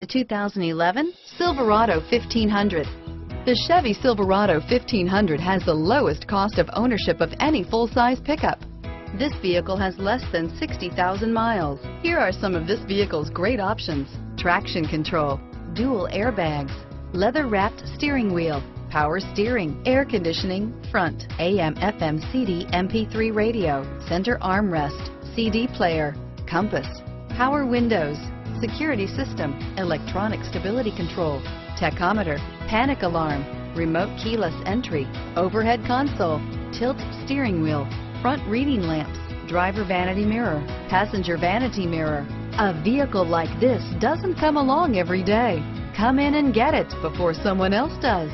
The 2011 Silverado 1500. The Chevy Silverado 1500 has the lowest cost of ownership of any full-size pickup. This vehicle has less than 60,000 miles. Here are some of this vehicle's great options. Traction control, dual airbags, leather-wrapped steering wheel, power steering, air conditioning, front, AM, FM, CD, MP3 radio, center armrest, CD player, compass, power windows, security system, electronic stability control, tachometer, panic alarm, remote keyless entry, overhead console, tilt steering wheel, front reading lamps, driver vanity mirror, passenger vanity mirror. A vehicle like this doesn't come along every day. Come in and get it before someone else does.